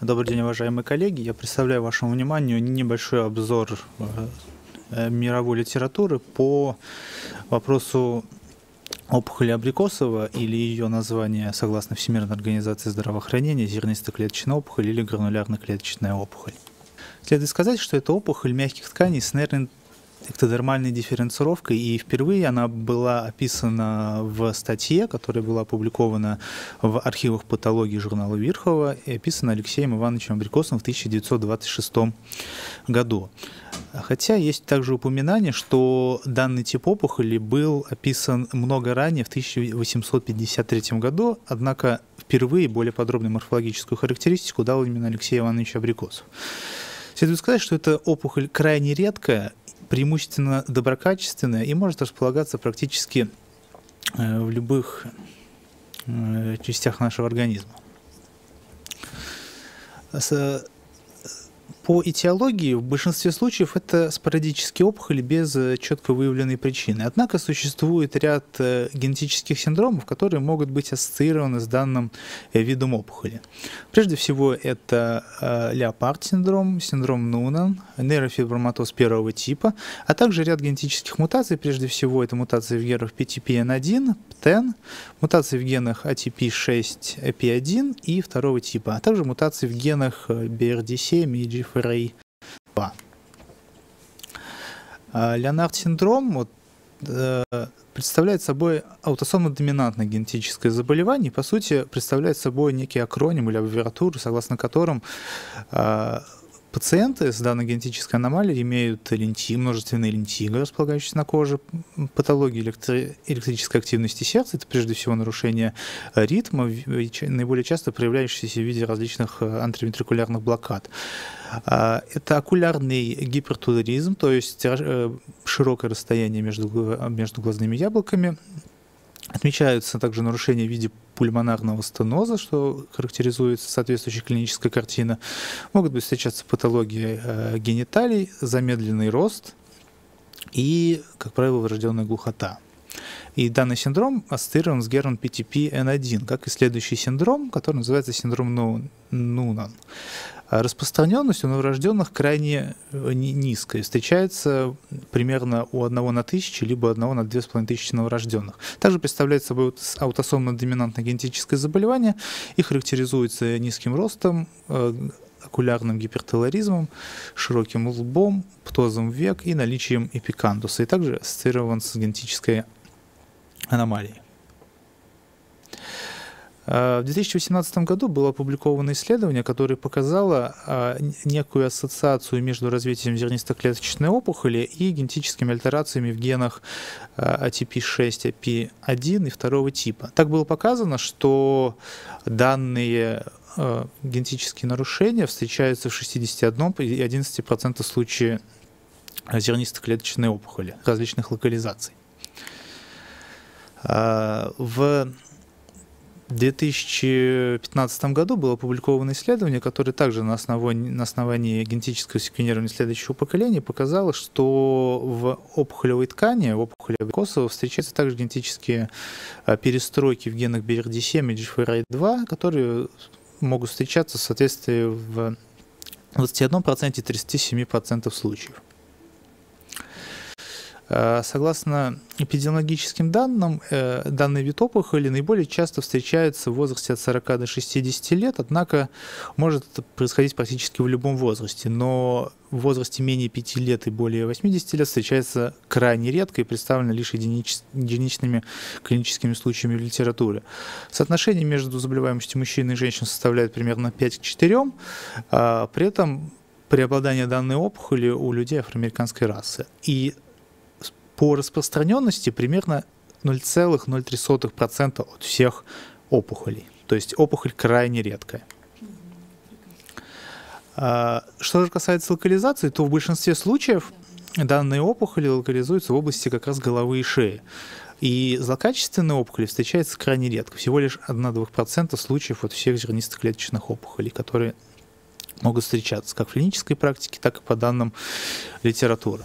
Добрый день, уважаемые коллеги. Я представляю вашему вниманию небольшой обзор э, мировой литературы по вопросу опухоли абрикосова или ее название, согласно Всемирной организации здравоохранения, зернистоклеточная опухоль или гранулярно-клеточная опухоль. Следует сказать, что это опухоль мягких тканей с нервной эктодермальной дифференцировкой, и впервые она была описана в статье, которая была опубликована в архивах патологии журнала Верхова и описана Алексеем Ивановичем Абрикосовым в 1926 году. Хотя есть также упоминание, что данный тип опухоли был описан много ранее, в 1853 году, однако впервые более подробную морфологическую характеристику дал именно Алексей Иванович Абрикосов. Следует сказать, что эта опухоль крайне редкая, преимущественно доброкачественная и может располагаться практически э, в любых э, частях нашего организма. По этиологии в большинстве случаев это спорадические опухоли без э, четко выявленной причины. Однако существует ряд э, генетических синдромов, которые могут быть ассоциированы с данным э, видом опухоли. Прежде всего это леопард-синдром, синдром Нунан, нейрофиброматоз первого типа, а также ряд генетических мутаций. Прежде всего это мутации в генах PTPN1, PTEN, мутации в генах ATP6, AP1 и второго типа, а также мутации в генах BRD7 и G Феррей 2. А Леонард синдром вот, э, представляет собой аутосомно-доминантное генетическое заболевание, по сути, представляет собой некий акроним или аббревиатуру, согласно которым э, Пациенты с данной генетической аномалией имеют ленти, множественные лентиго, располагающиеся на коже, патологии электри- электрической активности сердца, это прежде всего нарушение ритма, наиболее часто проявляющиеся в виде различных э, антривентрикулярных блокад. А, это окулярный гипертуризм, то есть э, широкое расстояние между, между глазными яблоками, Отмечаются также нарушения в виде пульмонарного стеноза, что характеризует соответствующая клиническая картина. Могут быть встречаться патологии э, гениталий, замедленный рост и, как правило, врожденная глухота. И данный синдром ассоциирован с герном PTP-N1, как и следующий синдром, который называется синдром Нунан. А распространенность у новорожденных крайне э, низкая. Встречается примерно у одного на тысячи, либо одного на две с половиной тысячи новорожденных. Также представляет собой аутосомно-доминантное генетическое заболевание и характеризуется низким ростом, э, окулярным гипертелоризмом, широким лбом, птозом век и наличием эпикандуса, и также ассоциирован с генетической аномалией. А, в 2018 году было опубликовано исследование, которое показало а, некую ассоциацию между развитием зернистоклеточной опухоли и генетическими альтерациями в генах ATP6, а, AP1 и второго типа. Так было показано, что данные генетические нарушения встречаются в 61 и 11% случаев зернистоклеточной опухоли различных локализаций. В в 2015 году было опубликовано исследование, которое также на основании, на основании генетического секвенирования следующего поколения показало, что в опухолевой ткани, в опухоли абрикосова встречаются также генетические а, перестройки в генах BRD7 и GFRI2, которые могут встречаться в соответствии в 21% и 37% случаев. Э, согласно эпидемиологическим данным, э, данный вид опухоли наиболее часто встречается в возрасте от 40 до 60 лет, однако может происходить практически в любом возрасте, но в возрасте менее 5 лет и более 80 лет встречается крайне редко и представлено лишь единич, единичными клиническими случаями в литературе. Соотношение между заболеваемостью мужчин и женщин составляет примерно 5 к 4, а при этом преобладание данной опухоли у людей афроамериканской расы. И по распространенности примерно 0,03% от всех опухолей. То есть опухоль крайне редкая. А, что же касается локализации, то в большинстве случаев данные опухоли локализуются в области как раз головы и шеи. И злокачественные опухоли встречаются крайне редко. Всего лишь 1-2% случаев от всех зернистоклеточных опухолей, которые могут встречаться как в клинической практике, так и по данным литературы.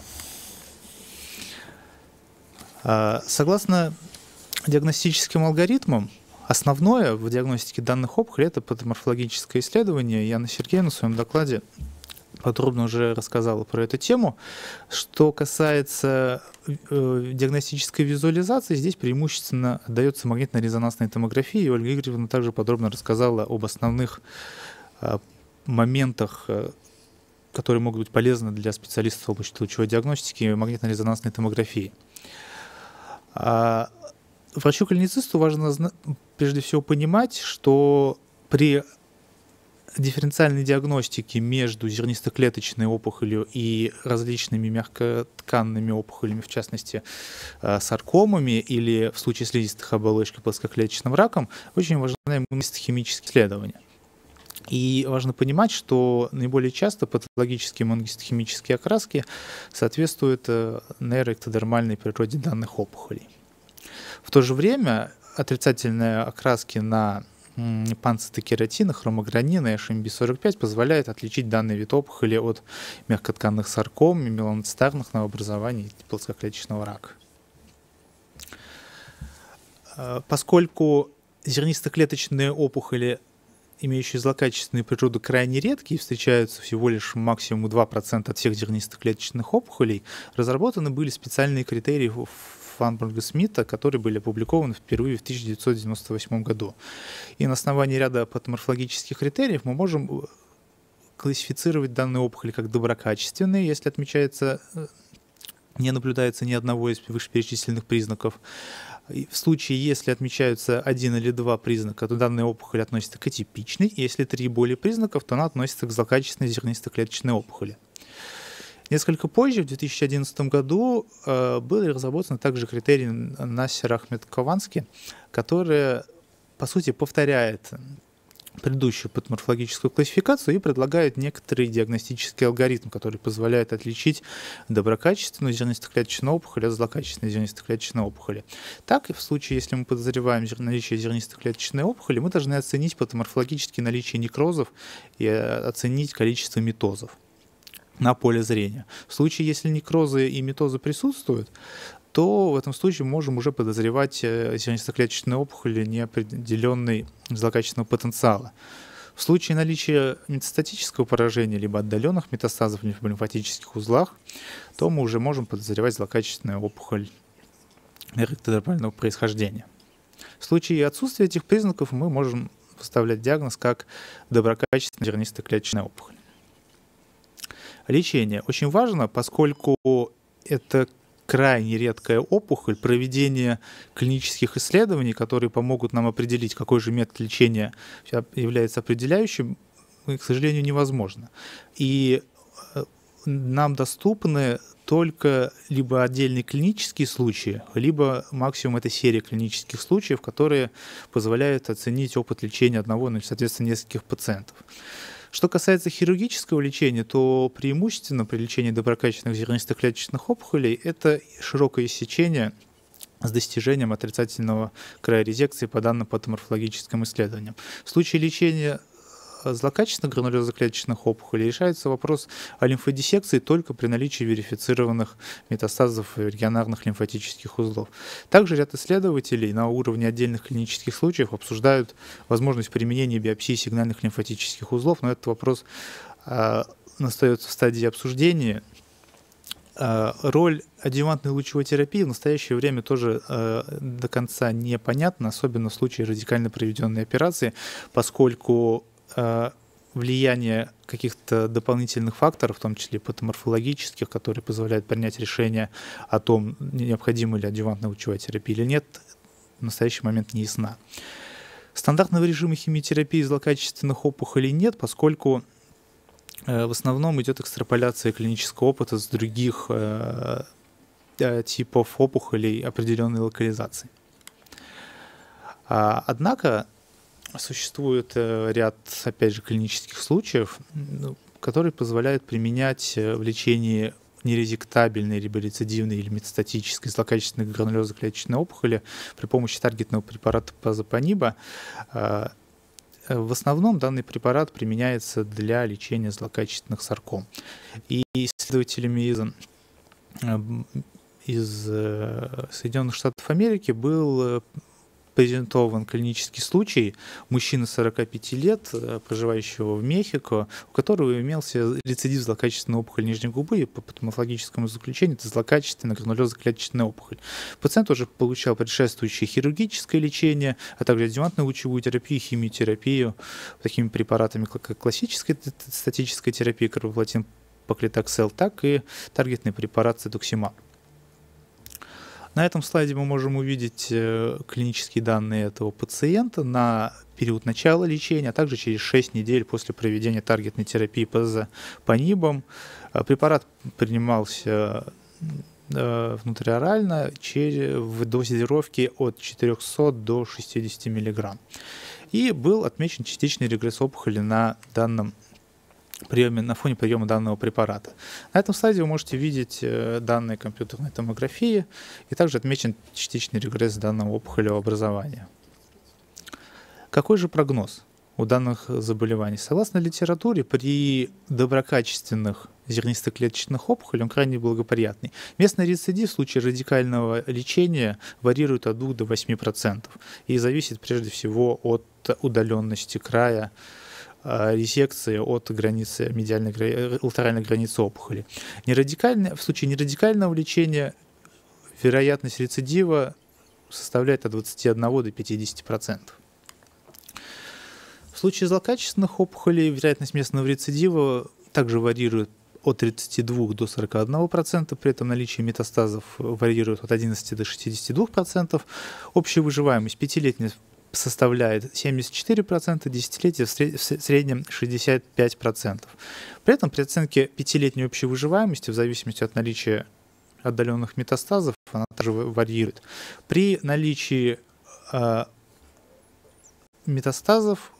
А, согласно диагностическим алгоритмам, основное в диагностике данных опухолей – это патоморфологическое исследование. Яна Сергеевна в своем докладе подробно уже рассказала про эту тему. Что касается э, диагностической визуализации, здесь преимущественно отдается магнитно-резонансной томографии. И Ольга Игоревна также подробно рассказала об основных э, моментах, э, которые могут быть полезны для специалистов в области лучевой диагностики магнитно-резонансной томографии. А врачу-клиницисту важно прежде всего понимать, что при дифференциальной диагностики между зернистоклеточной опухолью и различными мягкотканными опухолями, в частности, э, саркомами или в случае слизистых оболочек плоскоклеточным раком, очень важны иммунохимические исследования. И важно понимать, что наиболее часто патологические иммунохимические окраски соответствуют э, нейроэктодермальной природе данных опухолей. В то же время отрицательные окраски на панцитокератина, хромогранина и HMB45 позволяет отличить данный вид опухоли от мягкотканных сарком и меланоцитарных новообразований плоскоклеточного рака. А, поскольку зернистоклеточные опухоли, имеющие злокачественную природу, крайне редкие, встречаются всего лишь максимум 2% от всех зернистоклеточных опухолей, разработаны были специальные критерии Фанбурга Смита, которые были опубликованы впервые в 1998 году. И на основании ряда патоморфологических критериев мы можем э, классифицировать данные опухоли как доброкачественные, если отмечается э, не наблюдается ни одного из вышеперечисленных признаков. В случае, если отмечаются один или два признака, то данная опухоль относится к атипичной, если три более признаков, то она относится к злокачественной зернистоклеточной опухоли. Несколько позже, в 2011 году, э, были разработаны также критерии Насера Ахмед-Ковански, которые, по сути, повторяет предыдущую патоморфологическую классификацию и предлагает некоторый диагностический алгоритм, который позволяет отличить доброкачественную зернистоклеточную опухоль от злокачественной зернистоклеточной опухоли. Так и в случае, если мы подозреваем наличие зернистоклеточной опухоли, мы должны оценить патоморфологические наличие некрозов и э, оценить количество метозов на поле зрения. В случае, если некрозы и метозы присутствуют, то в этом случае можем уже подозревать э, зернистоклеточные опухоли неопределенной злокачественного потенциала. В случае наличия метастатического поражения либо отдаленных метастазов в лимфатических узлах, то мы уже можем подозревать злокачественную опухоль ректодермального происхождения. В случае отсутствия этих признаков мы можем выставлять диагноз как доброкачественная зернистоклеточная опухоль. Лечение очень важно, поскольку это крайне редкая опухоль, проведение клинических исследований, которые помогут нам определить, какой же метод лечения является определяющим, к сожалению, невозможно. И э, нам доступны только либо отдельные клинические случаи, либо максимум это серия клинических случаев, которые позволяют оценить опыт лечения одного, ну, соответственно, нескольких пациентов. Что касается хирургического лечения, то преимущественно при лечении доброкачественных зернистоклеточных опухолей это широкое сечение с достижением отрицательного края резекции по данным патоморфологическим исследованиям. В случае лечения злокачественных гранулезоклеточных опухолей решается вопрос о лимфодиссекции только при наличии верифицированных метастазов регионарных лимфатических узлов. Также ряд исследователей на уровне отдельных клинических случаев обсуждают возможность применения биопсии сигнальных лимфатических узлов, но этот вопрос э, остается в стадии обсуждения. Э, роль адъювантной лучевой терапии в настоящее время тоже э, до конца непонятна, особенно в случае радикально проведенной операции, поскольку влияние каких-то дополнительных факторов, в том числе патоморфологических, которые позволяют принять решение о том, необходима ли адъювантная лучевая терапия или нет, в настоящий момент не ясна. Стандартного режима химиотерапии злокачественных опухолей нет, поскольку э, в основном идет экстраполяция клинического опыта с других э, типов опухолей определенной локализации. А, однако Существует э, ряд, опять же, клинических случаев, ну, которые позволяют применять э, в лечении нерезектабельной, либо рецидивной или метастатической злокачественной гранулезоклеточной опухоли при помощи таргетного препарата пазопаниба. Э, в основном данный препарат применяется для лечения злокачественных сарком. И исследователями из, из Соединенных Штатов Америки был презентован клинический случай мужчины 45 лет, э, проживающего в Мехико, у которого имелся рецидив злокачественной опухоли нижней губы, и по патоморфологическому заключению это злокачественная гранулезно-клеточная опухоль. Пациент уже получал предшествующее хирургическое лечение, а также адъювантную лучевую терапию, химиотерапию такими препаратами, как классическая статическая терапия, карбоплатин поклитоксел, так и таргетный препарат цитоксимаб. На этом слайде мы можем увидеть э, клинические данные этого пациента на период начала лечения, а также через 6 недель после проведения таргетной терапии ПЗ по НИБам. Э, препарат принимался э, внутриорально в дозировке от 400 до 60 мг. И был отмечен частичный регресс опухоли на данном приеме, на фоне приема данного препарата. На этом слайде вы можете видеть э, данные компьютерной томографии и также отмечен частичный регресс данного опухолевого образования. Какой же прогноз у данных заболеваний? Согласно литературе, при доброкачественных зернистоклеточных опухолей он крайне благоприятный. Местный рецидив в случае радикального лечения варьирует от 2 до 8% и зависит прежде всего от удаленности края Э, резекции от границы медиальной, э, латеральной границы опухоли. Нерадикальное, в случае нерадикального лечения вероятность рецидива составляет от 21 до 50%. В случае злокачественных опухолей вероятность местного рецидива также варьирует от 32 до 41%, при этом наличие метастазов варьирует от 11 до 62%. Общая выживаемость пятилетняя составляет 74%, десятилетие в среднем 65%. При этом при оценке пятилетней общей выживаемости, в зависимости от наличия отдаленных метастазов, она также варьирует. При наличии э, метастазов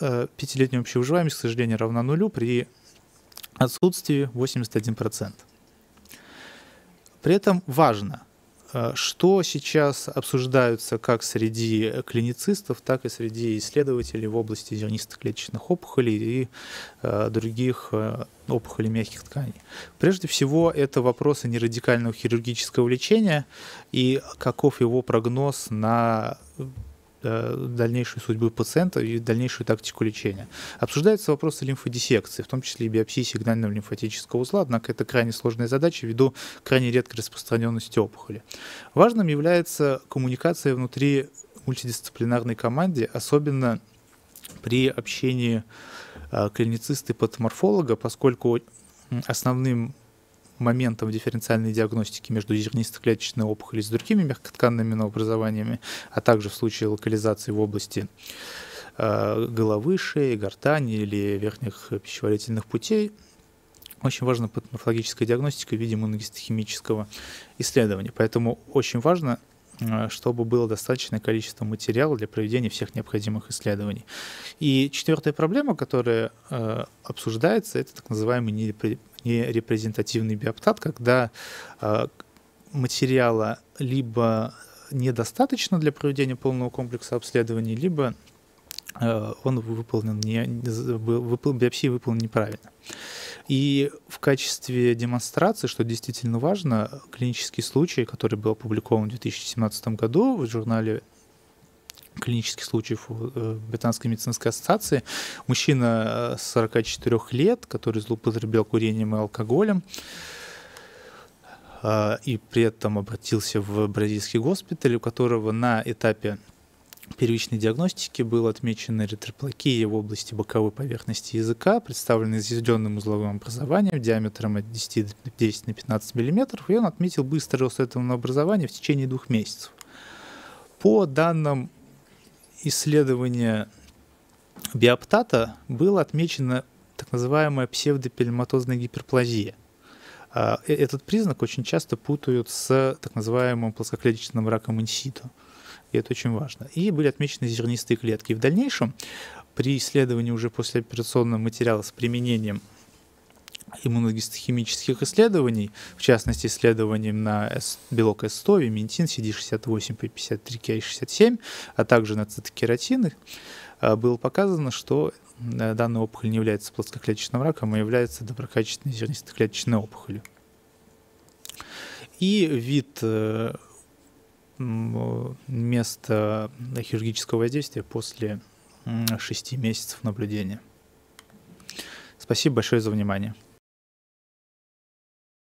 э, пятилетняя общая выживаемость, к сожалению, равна нулю при отсутствии 81%. При этом важно, что сейчас обсуждаются как среди клиницистов, так и среди исследователей в области зернистоклеточных опухолей и э, других э, опухолей мягких тканей? Прежде всего, это вопросы нерадикального хирургического лечения и каков его прогноз на Э, дальнейшую судьбу пациента и дальнейшую тактику лечения. Обсуждаются вопросы лимфодиссекции, в том числе и биопсии сигнального лимфатического узла, однако это крайне сложная задача ввиду крайне редкой распространенности опухоли. Важным является коммуникация внутри мультидисциплинарной команды, особенно при общении э, клинициста и патоморфолога, поскольку основным моментом дифференциальной диагностики между зернистоклеточной опухолью с другими мягкотканными новообразованиями, а также в случае локализации в области э, головы, шеи, гортани или верхних пищеварительных путей, очень важна патоморфологическая диагностика в виде иммуногистохимического исследования. Поэтому очень важно э, чтобы было достаточное количество материала для проведения всех необходимых исследований. И четвертая проблема, которая э, обсуждается, это так называемый нерепрезентативный биоптат, когда э, материала либо недостаточно для проведения полного комплекса обследований, либо э, он выполнен не, выпол, биопсия выполнена неправильно. И в качестве демонстрации, что действительно важно, клинический случай, который был опубликован в 2017 году в журнале клинических случаев э, Британской медицинской ассоциации. Мужчина 44 э, лет, который злоупотреблял курением и алкоголем, э, и при этом обратился в бразильский госпиталь, у которого на этапе первичной диагностики была отмечена эритроплакия в области боковой поверхности языка, представленная изведенным узловым образованием диаметром от 10, 10 на 15 мм, и он отметил быстрый рост этого образования в течение двух месяцев. По данным исследования биоптата было отмечено так называемая псевдопельматозная гиперплазия. А, э, этот признак очень часто путают с так называемым плоскоклеточным раком инситу. И это очень важно. И были отмечены зернистые клетки. И в дальнейшем при исследовании уже после операционного материала с применением иммуногистохимических исследований, в частности, исследованием на белок S100, виментин, CD68, P53, KI67, а также на цитокератины, а, было показано, что э, данная опухоль не является плоскоклеточным раком, а является доброкачественной зернистоклеточной опухолью. И вид э, место хирургического воздействия после 6 месяцев наблюдения. Спасибо большое за внимание.